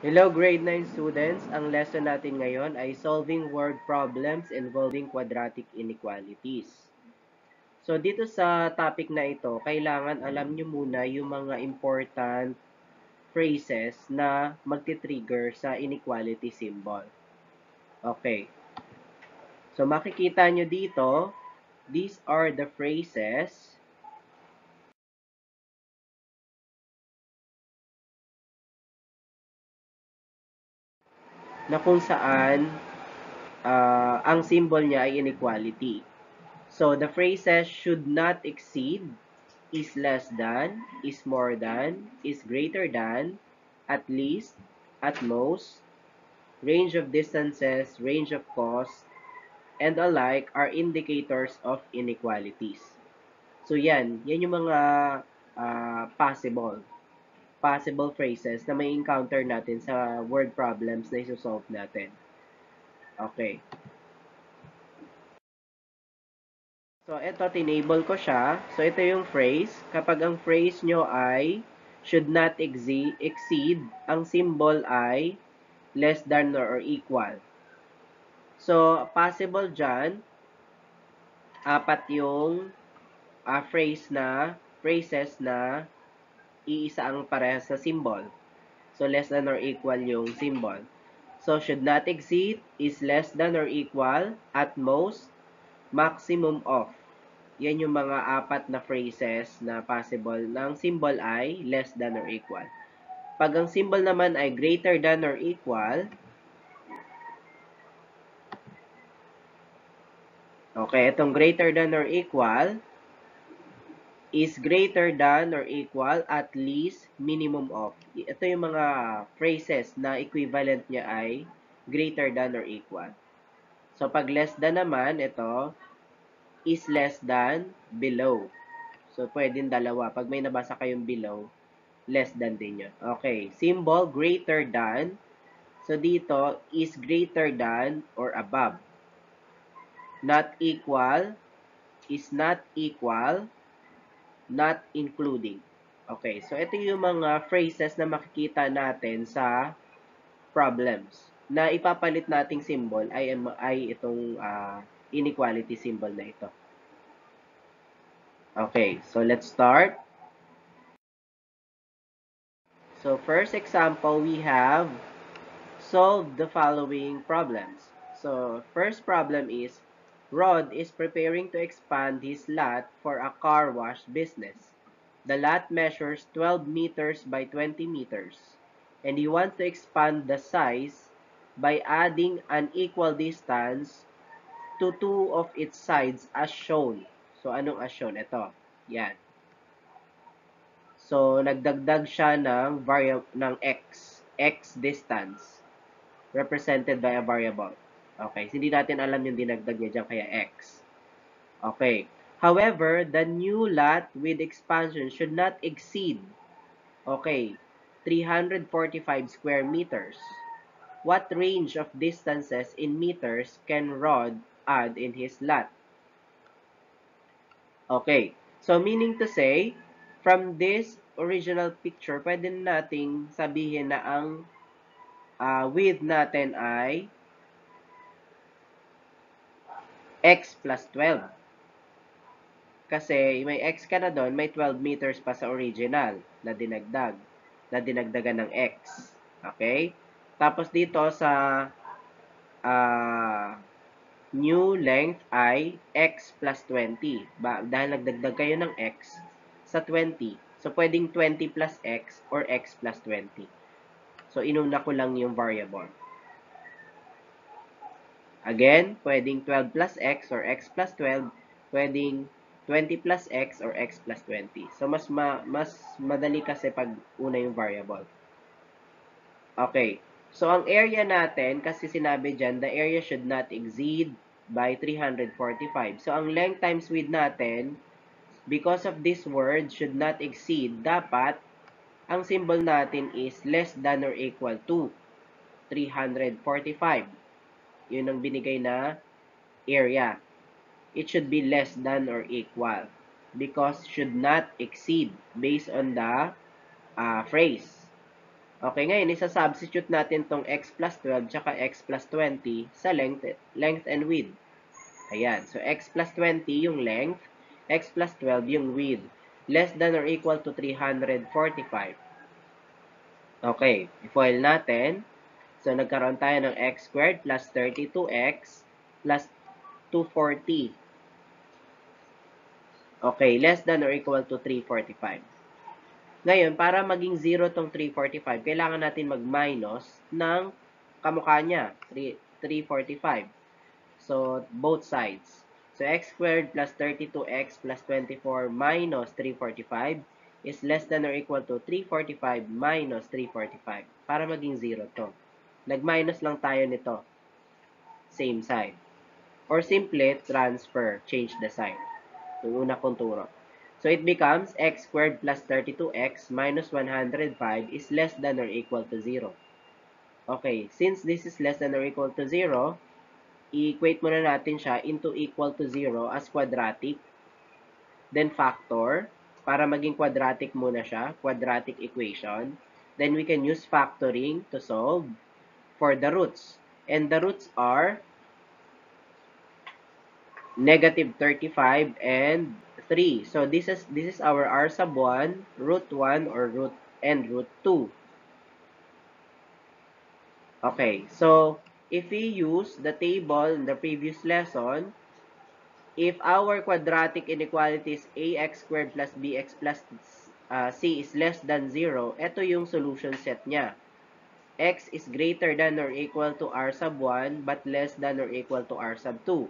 Hello grade 9 students, ang lesson natin ngayon ay solving word problems involving quadratic inequalities. So dito sa topic na ito, kailangan alam nyo muna yung mga important phrases na magti-trigger sa inequality symbol. Okay. So makikita nyo dito, these are the phrases na kung saan uh, ang symbol niya ay inequality. So, the phrases should not exceed, is less than, is more than, is greater than, at least, at most, range of distances, range of cost, and alike are indicators of inequalities. So, yan. Yan yung mga uh, possible possible phrases na may encounter natin sa word problems na isosolve natin. Okay. So, ito, tinable ko siya. So, ito yung phrase. Kapag ang phrase nyo ay should not exceed, ang symbol ay less than or equal. So, possible dyan, apat yung uh, phrase na, phrases na iisa ang parehas na symbol. So, less than or equal yung symbol. So, should not exceed is less than or equal at most maximum of. Yan yung mga apat na phrases na possible ng symbol ay less than or equal. Pag ang symbol naman ay greater than or equal, okay, itong greater than or equal, is greater than or equal at least minimum of. Ito yung mga phrases na equivalent niya ay greater than or equal. So, pag less than naman, ito is less than below. So, pwedeng dalawa. Pag may nabasa kayong below, less than din yun. Okay. Symbol, greater than. So, dito, is greater than or above. Not equal, is not equal, not including. Okay, so ito yung mga phrases na makikita natin sa problems. Na ipapalit nating symbol ay, ay itong uh, inequality symbol na ito. Okay, so let's start. So first example, we have solve the following problems. So first problem is Rod is preparing to expand his lot for a car wash business. The lot measures 12 meters by 20 meters, and he wants to expand the size by adding an equal distance to two of its sides as shown. So, anong as shown? Ito. Yan. So, nagdagdag siya ng, ng x. x distance represented by a variable. Okay, hindi natin alam yung dinagdag niya dyan, kaya x. Okay. However, the new lot with expansion should not exceed, okay, 345 square meters. What range of distances in meters can Rod add in his lot? Okay. So, meaning to say, from this original picture, pwede nating sabihin na ang uh, width natin ay x plus 12. Kasi may x ka na doon, may 12 meters pa sa original na dinagdag, na dinagdagan ng x. Okay? Tapos dito sa uh, new length ay x plus 20. Ba, dahil nagdagdag kayo ng x sa 20. So, pwedeng 20 plus x or x plus 20. So, inuna ko lang yung variable. Again, pwedeng 12 plus x or x plus 12, pwedeng 20 plus x or x plus 20. So, mas, ma mas madali kasi pag una yung variable. Okay. So, ang area natin, kasi sinabi dyan, the area should not exceed by 345. So, ang length times width natin, because of this word should not exceed, dapat, ang symbol natin is less than or equal to 345 yun ang binigay na area. It should be less than or equal because should not exceed based on the uh, phrase. Okay, ngayon, isa-substitute natin tong x plus 12 tsaka x plus 20 sa length, length and width. Ayan. So, x plus 20 yung length, x plus 12 yung width. Less than or equal to 345. Okay. I-foil natin. So, nagkaroon tayo ng x squared plus 32x plus 240. Okay. Less than or equal to 345. Ngayon, para maging 0 tong 345, kailangan natin mag-minus ng kamukha niya, 3, 345. So, both sides. So, x squared plus 32x plus 24 minus 345 is less than or equal to 345 minus 345. Para maging 0 to. Nag-minus lang tayo nito. Same side. Or simple, transfer, change the sign. Yung una kong turo. So it becomes x squared plus 32x minus 105 is less than or equal to 0. Okay, since this is less than or equal to 0, i-equate muna natin siya into equal to 0 as quadratic. Then factor, para maging quadratic muna siya, quadratic equation. Then we can use factoring to solve for the roots. And the roots are negative 35 and 3. So this is this is our r sub 1, root 1 or root and root 2. Okay, so if we use the table in the previous lesson, if our quadratic inequality is ax squared plus bx plus uh, c is less than 0, ito yung solution set niya. X is greater than or equal to r sub 1 but less than or equal to r sub 2.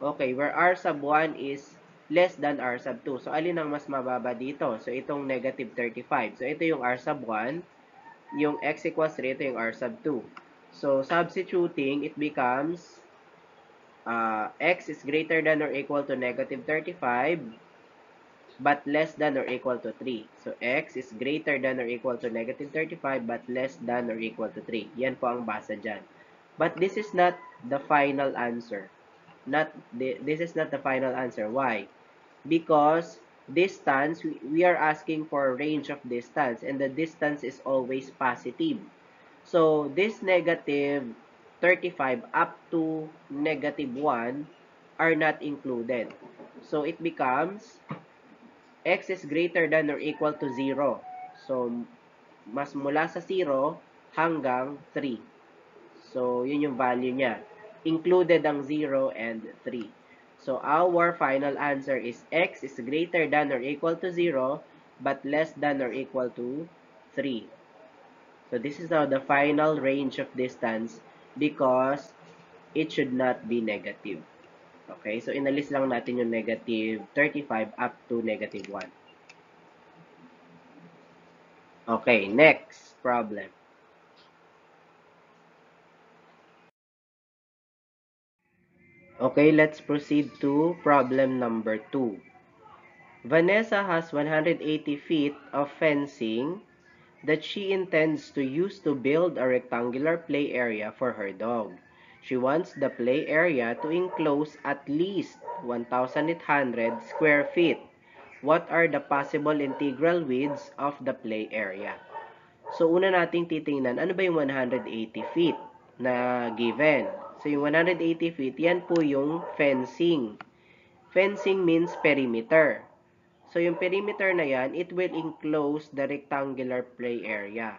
Okay, where r sub 1 is less than r sub 2. So, alin ang mas mababa dito? So, itong negative 35. So, ito yung r sub 1. Yung x equals 3, ito yung r sub 2. So, substituting, it becomes uh, x is greater than or equal to negative 35 but less than or equal to 3. So, x is greater than or equal to negative 35 but less than or equal to 3. Yan po ang basa dyan. But this is not the final answer. Not the, this is not the final answer. Why? because distance, we are asking for range of distance and the distance is always positive. So, this negative 35 up to negative 1 are not included. So, it becomes x is greater than or equal to 0. So, mas mula sa 0 hanggang 3. So, yun yung value niya. Included ang 0 and 3. So, our final answer is x is greater than or equal to 0, but less than or equal to 3. So, this is now the final range of distance because it should not be negative. Okay, so inalis lang natin yung negative 35 up to negative 1. Okay, next problem. Okay, let's proceed to problem number 2. Vanessa has 180 feet of fencing that she intends to use to build a rectangular play area for her dog. She wants the play area to enclose at least 1,800 square feet. What are the possible integral widths of the play area? So, una nating titingnan, ano ba yung 180 feet na given? So, yung 180 feet, yan po yung fencing. Fencing means perimeter. So, yung perimeter na yan, it will enclose the rectangular play area.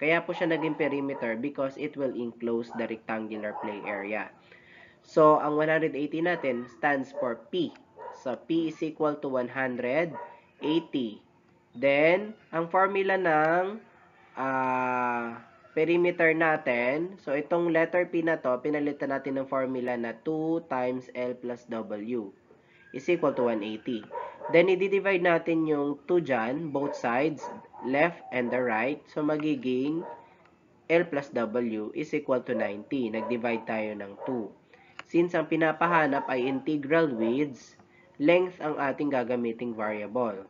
Kaya po siya naging perimeter because it will enclose the rectangular play area. So, ang 180 natin stands for P. So, P is equal to 180. Then, ang formula ng uh, perimeter natin, so itong letter P na to, pinalitan natin ng formula na 2 times L plus W is equal to 180. Then, i-divide natin yung 2 dyan, both sides, left and the right. So, magiging L plus W is equal to 90. Nag-divide tayo ng 2. Since ang pinapahanap ay integral widths, length ang ating gagamiting variable.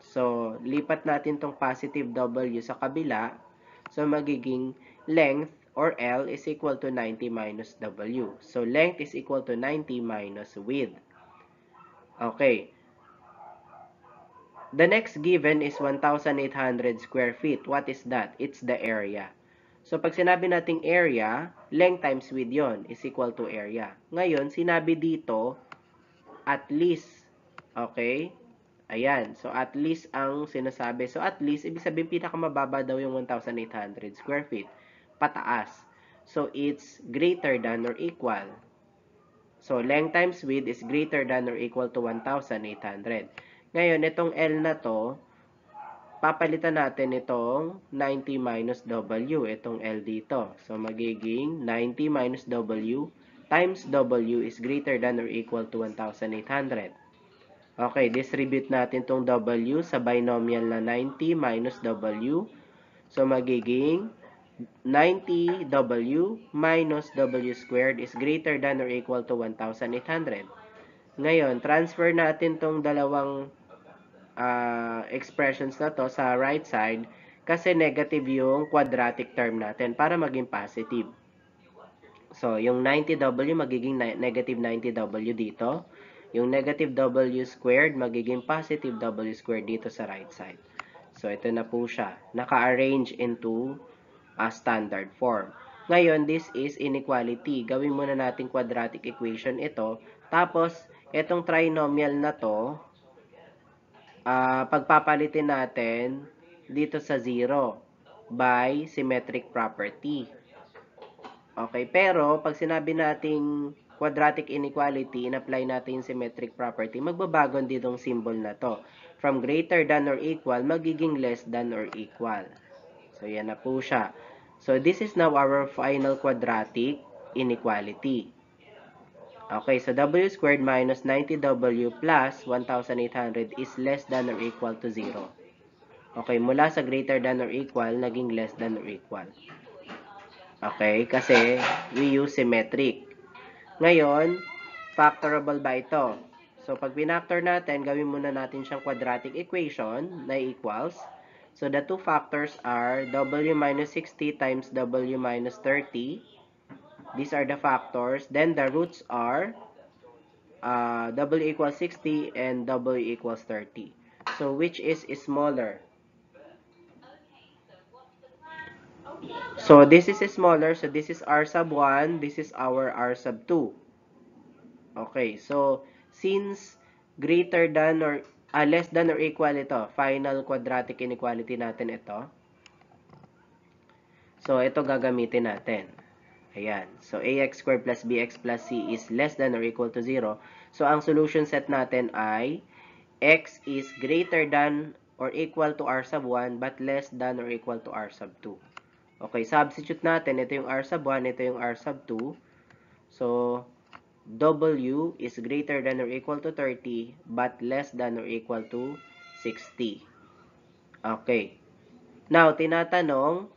So, lipat natin tong positive W sa kabila So, magiging length or L is equal to 90 minus W. So, length is equal to 90 minus width. Okay. The next given is 1,800 square feet. What is that? It's the area. So, pag sinabi nating area, length times width yon is equal to area. Ngayon, sinabi dito, at least. Okay? Ayan. So, at least ang sinasabi. So, at least, ibig sabihin, pinakamababa daw yung 1,800 square feet. Pataas. So, it's greater than or equal. So, length times width is greater than or equal to 1,800. Ngayon, itong L na to, papalitan natin itong 90 minus W, itong L dito. So, magiging 90 minus W times W is greater than or equal to 1,800. Okay, distribute natin itong W sa binomial na 90 minus W. So, magiging 90W minus W squared is greater than or equal to 1,800. Ngayon, transfer natin tong dalawang uh, expressions na to sa right side kasi negative yung quadratic term natin para maging positive. So, yung 90W magiging negative 90W dito. Yung negative W squared magiging positive W squared dito sa right side. So, ito na po siya. Naka-arrange into a standard form. Ngayon, this is inequality. Gawin muna natin quadratic equation ito. Tapos, itong trinomial na to, uh, pagpapalitin natin dito sa 0 by symmetric property. Okay, pero pag sinabi nating quadratic inequality, in-apply natin symmetric property, magbabago ditong symbol na to. From greater than or equal, magiging less than or equal. So, yan na po siya. So, this is now our final quadratic inequality. Okay, so W squared minus 90W plus 1,800 is less than or equal to 0. Okay, mula sa greater than or equal, naging less than or equal. Okay, kasi we use symmetric. Ngayon, factorable ba ito? So, pag pinactor natin, gawin muna natin siyang quadratic equation na equals. So, the two factors are W minus 60 times W minus 30 These are the factors. Then the roots are uh, W equals 60 and W equals 30. So which is smaller? So this is smaller. So this is R sub 1. This is our R sub 2. Okay. So since greater than or uh, less than or equal ito, final quadratic inequality natin ito. So ito gagamitin natin. Ayan. So, ax squared plus bx plus c is less than or equal to 0. So, ang solution set natin ay x is greater than or equal to r sub 1 but less than or equal to r sub 2. Okay, substitute natin. Ito yung r sub 1, ito yung r sub 2. So, w is greater than or equal to 30 but less than or equal to 60. Okay. Now, tinatanong,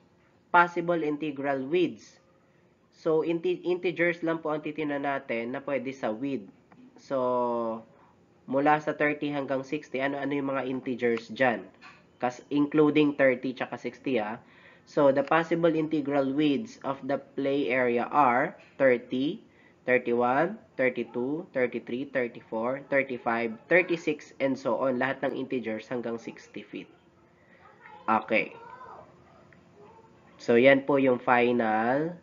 possible integral widths. So, integers lang po ang titingnan natin na pwede sa width. So, mula sa 30 hanggang 60, ano-ano yung mga integers dyan? Kas, including 30 tsaka 60, ah. So, the possible integral widths of the play area are 30, 31, 32, 33, 34, 35, 36, and so on. Lahat ng integers hanggang 60 feet. Okay. So, yan po yung final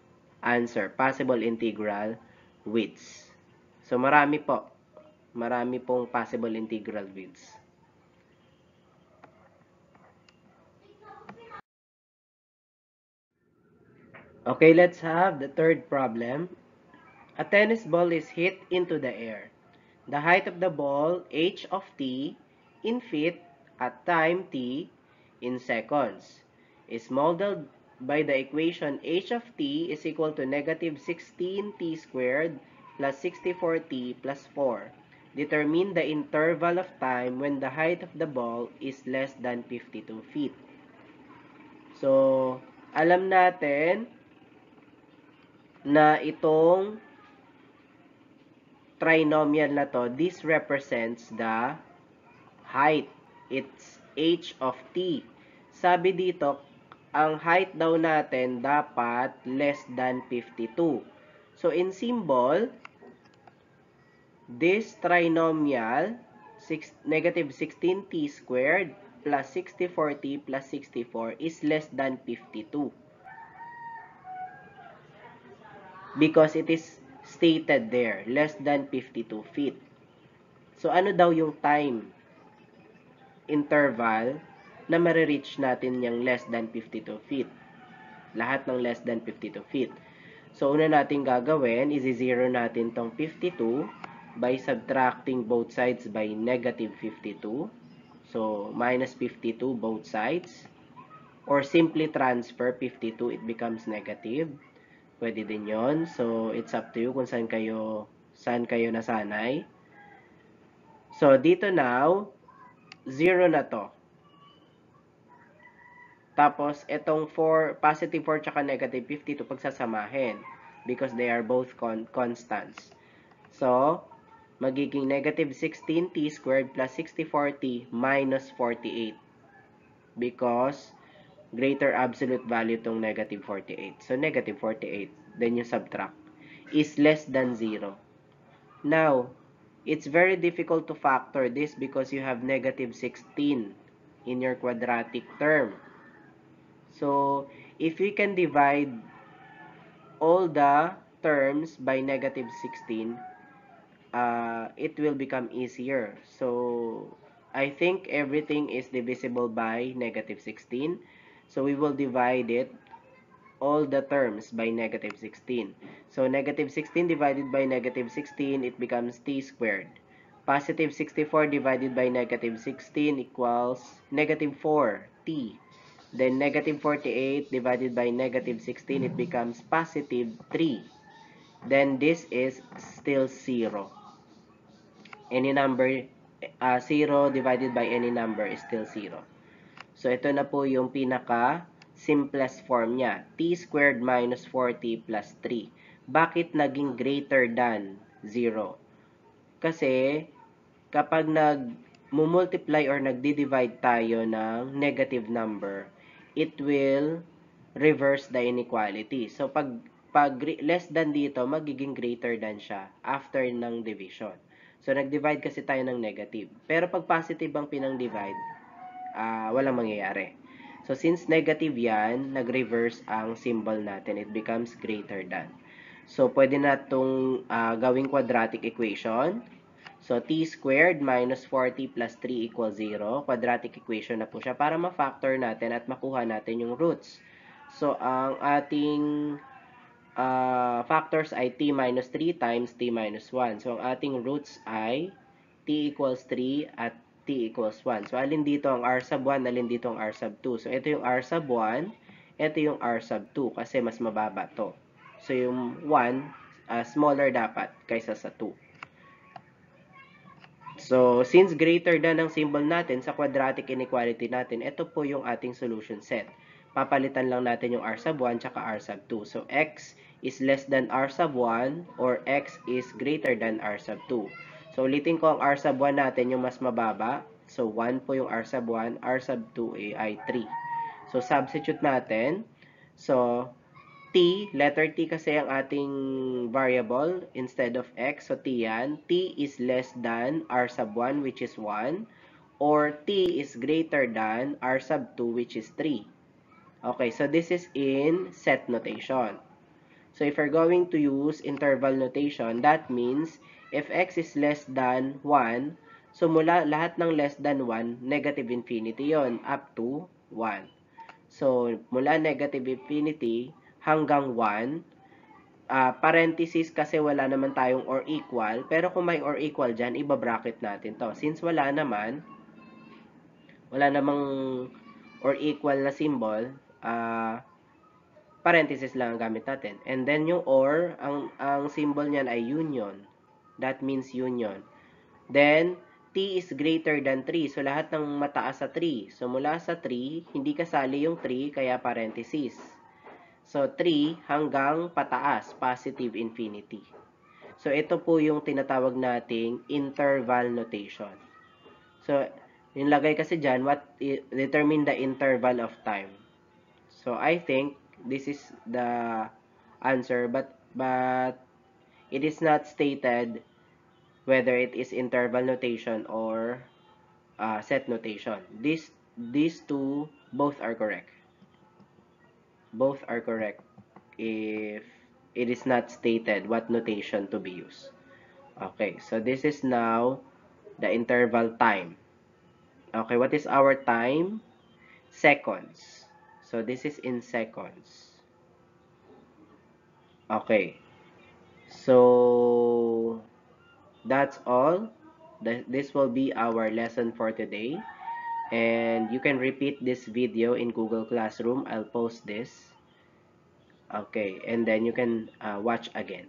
Answer, possible integral widths. So, marami po. Marami pong possible integral widths. Okay, let's have the third problem. A tennis ball is hit into the air. The height of the ball, h of t, in feet at time t in seconds, is modeled by the equation h of t is equal to negative 16t squared plus 64t plus 4. Determine the interval of time when the height of the ball is less than 52 feet. So, alam natin na itong trinomial na to, this represents the height. It's h of t. Sabi dito, ang height daw natin dapat less than 52. So, in symbol, this trinomial six, negative 16t squared plus 64t plus 64 is less than 52. Because it is stated there, less than 52 feet. So, ano daw yung time interval na marireach natin yung less than 52 feet? Lahat ng less than 52 feet. So, una natin gagawin, is zero natin tong 52 by subtracting both sides by negative 52. So, minus 52 both sides. Or simply transfer 52, it becomes negative. Pwede din yon So, it's up to you kung saan kayo, saan kayo nasanay. So, dito now, 0 na to. Tapos, itong 4, positive 4 tsaka negative 52 pagsasamahin because they are both con constants. So, magiging negative 16t squared plus 64t minus 48 because greater absolute value tong negative 48. So, negative 48. Then you subtract. Is less than 0. Now, it's very difficult to factor this because you have negative 16 in your quadratic term. So, if we can divide all the terms by negative 16, uh, it will become easier. So, I think everything is divisible by negative 16. So, we will divide it all the terms by negative 16. So, negative 16 divided by negative 16, it becomes t squared. Positive 64 divided by negative 16 equals negative 4, t. Then, negative 48 divided by negative 16, it becomes positive 3. Then, this is still 0. Any number, uh, 0 divided by any number is still 0. So, ito na po yung pinaka simplest form niya. t squared minus 4t plus 3. Bakit naging greater than 0? Kasi, kapag nag-multiply or nagdi-divide tayo ng negative number, it will reverse the inequality. So, pag, pag less than dito, magiging greater than siya after ng division. So, nag-divide kasi tayo ng negative. Pero pag positive ang pinang-divide, uh, walang mangyayari. So, since negative yan, nag-reverse ang symbol natin. It becomes greater than. So, pwede na itong uh, gawing quadratic equation. So, t squared minus 40 plus 3 equals 0. Quadratic equation na po siya para ma-factor natin at makuha natin yung roots. So, ang ating uh, factors ay t minus 3 times t minus 1. So, ang ating roots ay t equals 3 at t equals 1. So, alin dito ang r sub 1, alin dito ang r sub 2. So, ito yung r sub 1, ito yung r sub 2 kasi mas mababa to. So, yung 1, uh, smaller dapat kaysa sa 2. So, since greater than ang symbol natin sa quadratic inequality natin, ito po yung ating solution set. Papalitan lang natin yung r sub 1 tsaka r sub 2. So, x is less than r sub 1 or x is greater than r sub 2. So, ulitin ko ang R sub 1 natin, yung mas mababa. So, 1 po yung R sub 1, R sub 2 ay 3. So, substitute natin. So, t, letter t kasi ang ating variable instead of x. So, t yan. t is less than r sub 1 which is 1 or t is greater than r sub 2 which is 3. Okay, so this is in set notation. So, if you're going to use interval notation, that means if x is less than 1, so mula lahat ng less than 1, negative infinity yon up to 1. So, mula negative infinity hanggang 1, uh, ah, parenthesis kasi wala naman tayong or equal, pero kung may or equal dyan, iba-bracket natin to. Since wala naman, wala namang or equal na symbol, uh, parenthesis lang ang gamit natin. And then yung or, ang, ang symbol niyan ay union. That means union. Then, t is greater than 3. So, lahat ng mataas sa 3. So, mula sa 3, hindi kasali yung 3, kaya parenthesis. So, 3 hanggang pataas, positive infinity. So, ito po yung tinatawag nating interval notation. So, yung lagay kasi dyan, what determine the interval of time. So, I think this is the answer, but, but it is not stated whether it is interval notation or uh, set notation. These, these two, both are correct. Both are correct if it is not stated what notation to be used. Okay, so this is now the interval time. Okay, what is our time? Seconds. So this is in seconds. Okay. So that's all. This will be our lesson for today. And you can repeat this video in Google Classroom. I'll post this. Okay, and then you can uh, watch again.